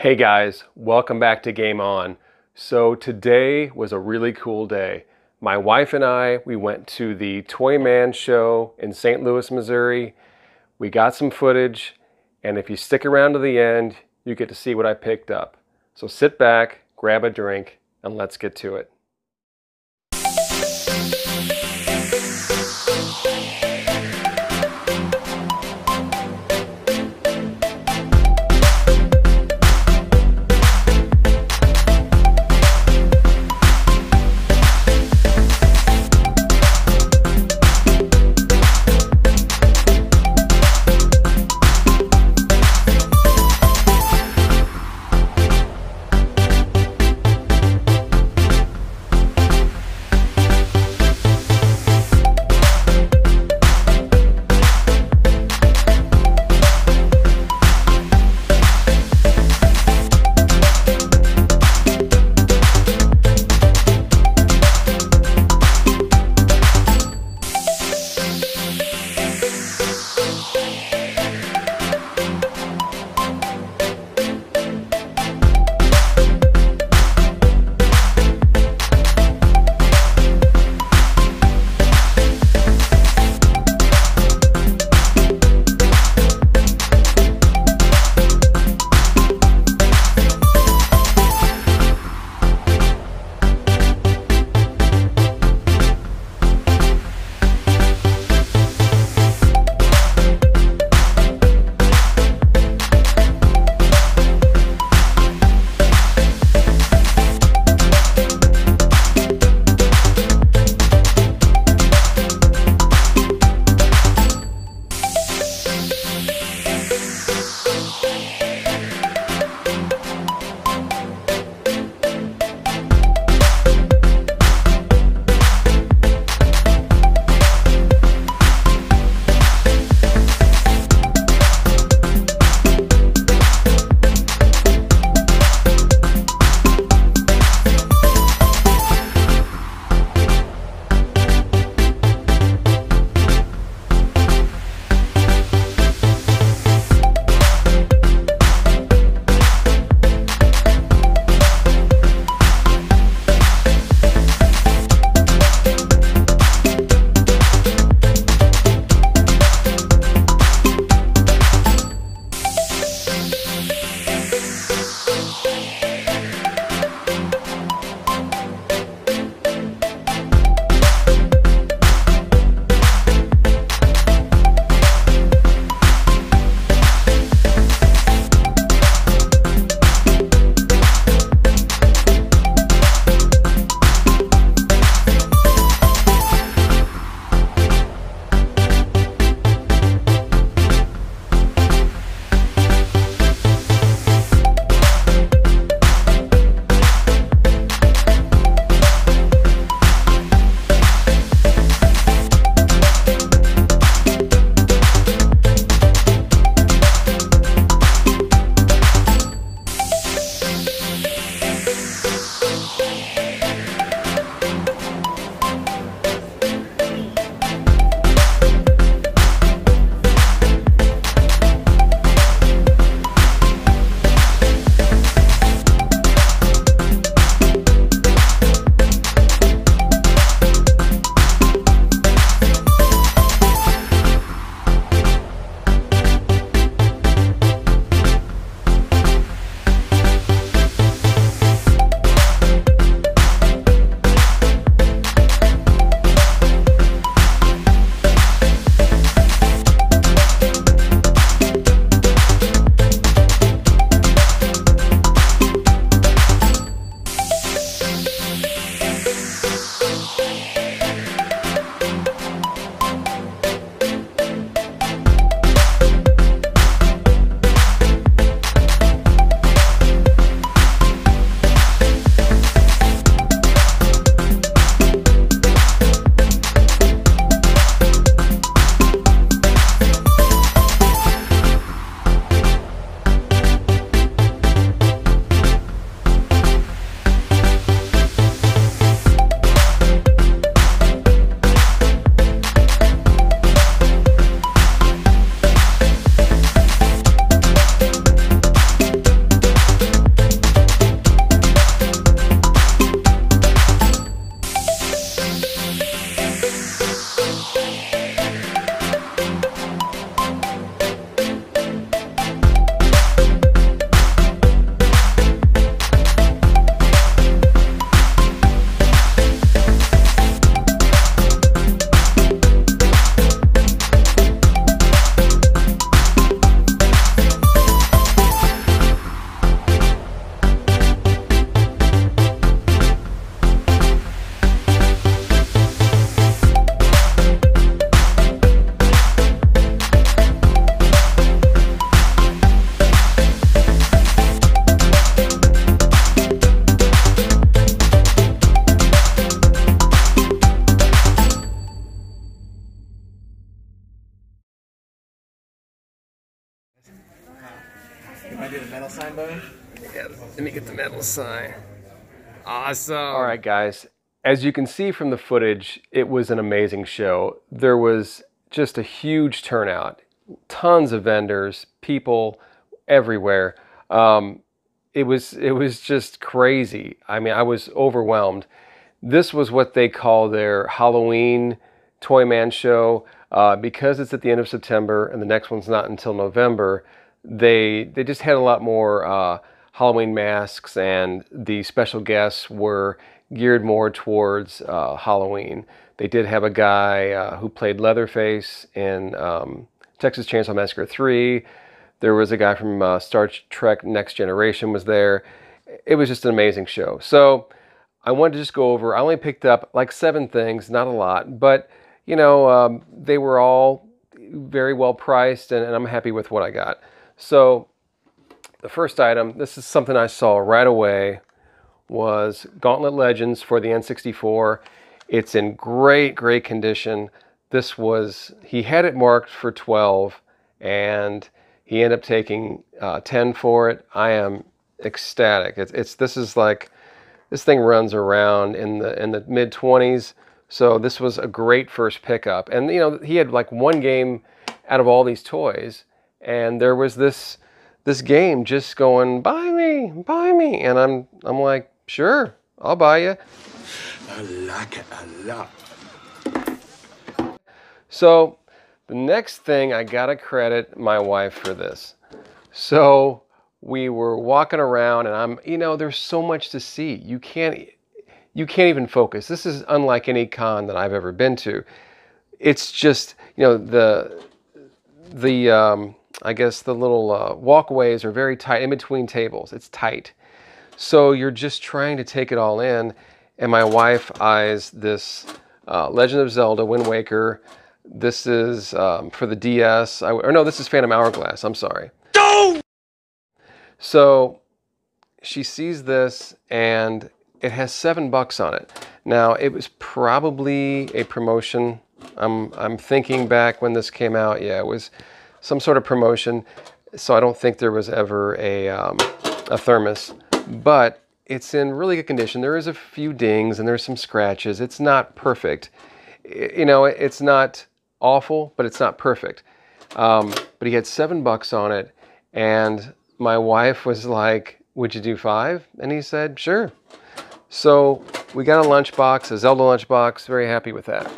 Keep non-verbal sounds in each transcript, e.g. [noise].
Hey guys, welcome back to Game On. So today was a really cool day. My wife and I, we went to the Toyman show in St. Louis, Missouri. We got some footage, and if you stick around to the end, you get to see what I picked up. So sit back, grab a drink, and let's get to it. Medal. Yeah, let me get the medal sign. Awesome. All right, guys. As you can see from the footage, it was an amazing show. There was just a huge turnout, tons of vendors, people everywhere. Um, it was it was just crazy. I mean, I was overwhelmed. This was what they call their Halloween Toyman show. Uh, because it's at the end of September and the next one's not until November, they they just had a lot more uh, Halloween masks, and the special guests were geared more towards uh, Halloween. They did have a guy uh, who played Leatherface in um, Texas Chainsaw Massacre 3. There was a guy from uh, Star Trek Next Generation was there. It was just an amazing show. So I wanted to just go over. I only picked up like seven things, not a lot, but you know um, they were all very well priced, and, and I'm happy with what I got. So the first item, this is something I saw right away, was Gauntlet Legends for the N64. It's in great, great condition. This was, he had it marked for 12 and he ended up taking uh, 10 for it. I am ecstatic. It's, it's, this is like, this thing runs around in the, in the mid 20s. So this was a great first pickup. And, you know, he had like one game out of all these toys and there was this this game just going buy me buy me. And i'm i'm like sure i'll buy you i like it a lot. So the next thing i gotta credit my wife for this. So we were walking around and i'm you know there's so much to see. You can't you can't even focus. This is unlike any con that i've ever been to. It's just you know the the um, I guess the little uh, walkways are very tight in between tables. It's tight. So you're just trying to take it all in. And my wife eyes this uh, Legend of Zelda Wind Waker. This is um, for the DS. I, or no, this is Phantom Hourglass. I'm sorry. No! So she sees this and it has seven bucks on it. Now, it was probably a promotion. I'm, I'm thinking back when this came out. Yeah, it was some sort of promotion. So I don't think there was ever a, um, a thermos, but it's in really good condition. There is a few dings and there's some scratches. It's not perfect. You know, it's not awful, but it's not perfect. Um, but he had seven bucks on it, and my wife was like, "Would you do five? And he said, "Sure." So we got a lunchbox, a Zelda lunchbox. Very happy with that.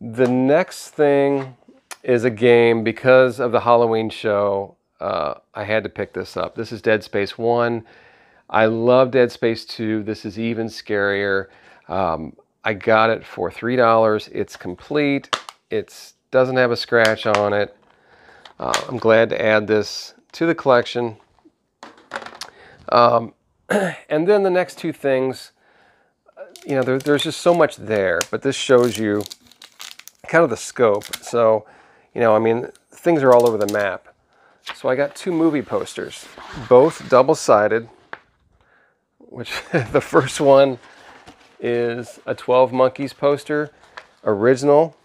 The next thing is a game because of the Halloween show. Uh, I had to pick this up. This is Dead Space 1. I love Dead Space 2. This is even scarier. Um, I got it for $3. It's complete. It doesn't have a scratch on it. Uh, I'm glad to add this to the collection. Um, [clears throat] and then the next two things, you know, there, there's just so much there, but this shows you kind of the scope. So you know, I mean, things are all over the map. So I got two movie posters, both double-sided, which [laughs] the first one is a 12 Monkeys poster, original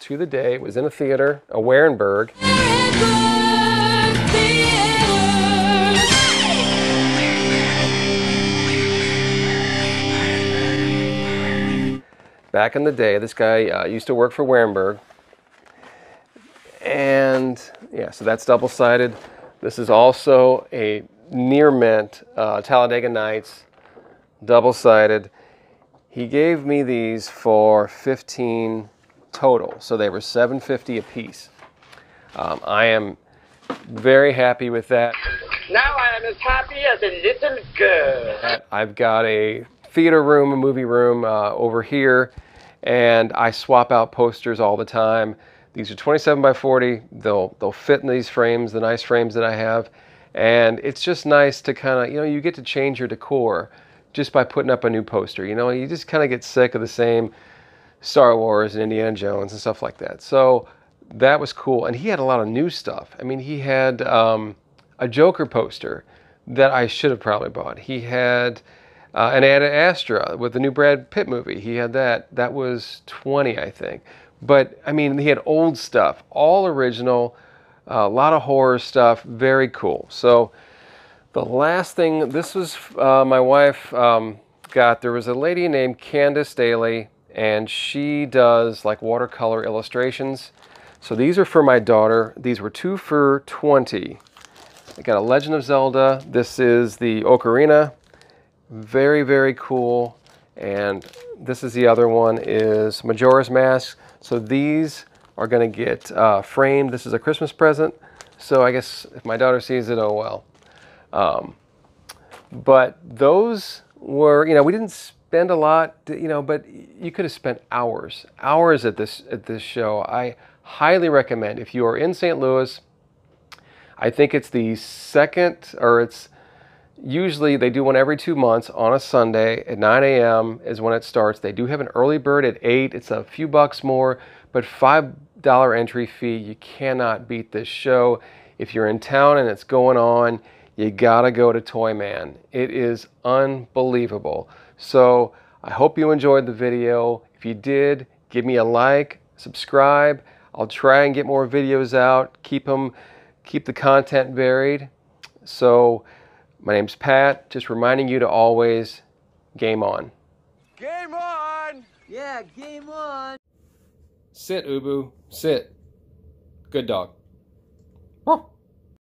to the day. It was in a theater, a Wehrenberg. Back in the day, this guy uh, used to work for Wehrenberg, and yeah, so that's double-sided. This is also a near mint uh, Talladega Nights, double-sided. He gave me these for 15 total, so they were 750 a piece. Um, I am very happy with that. Now I am as happy as a little girl. I've got a theater room, a movie room uh, over here, and I swap out posters all the time. These are 27 by 40. They'll they'll fit in these frames, the nice frames that I have, and it's just nice to kind of you know you get to change your decor just by putting up a new poster. You know, you just kind of get sick of the same Star Wars and Indiana Jones and stuff like that. So that was cool, and he had a lot of new stuff. I mean, he had um, a Joker poster that I should have probably bought. He had uh, an Ad Astra with the new Brad Pitt movie. He had that. That was 20, I think. But I mean, he had old stuff, all original, a lot of horror stuff, very cool. So The last thing, this was uh, my wife um, got, there was a lady named Candace Daly, and she does like watercolor illustrations. So these are for my daughter. These were two for 20. I got a Legend of Zelda. This is the Ocarina. Very, very cool. And this is the other one is Majora's Mask. So these are going to get uh, framed. This is a Christmas present. So I guess if my daughter sees it, oh well. Um, but those were, you know, we didn't spend a lot, you know, but you could have spent hours, hours at this at this show. I highly recommend if you are in St. Louis. I think it's the second, or it's usually they do one every two months on a Sunday at 9 a.m. is when it starts. They do have an early bird at 8. It's a few bucks more, but $5 entry fee. You cannot beat this show. If you're in town and it's going on, you gotta go to Toyman. It is unbelievable. So I hope you enjoyed the video. If you did, give me a like, subscribe. I'll try and get more videos out, keep them, keep the content varied. So my name's Pat, just reminding you to always game on. Game on! Yeah, game on! Sit, Ubu, sit. Good dog.